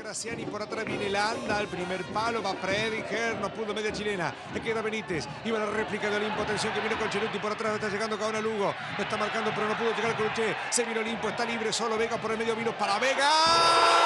Graciani por atrás viene Landa al primer palo, va Prediger, no pudo media chilena, le queda Benítez, iba la réplica de Olimpo, atención que viene con Cheruti por atrás, está llegando Caona Lugo, Lo está marcando pero no pudo llegar con se vino Olimpo, está libre, solo Vega por el medio, vino para Vega.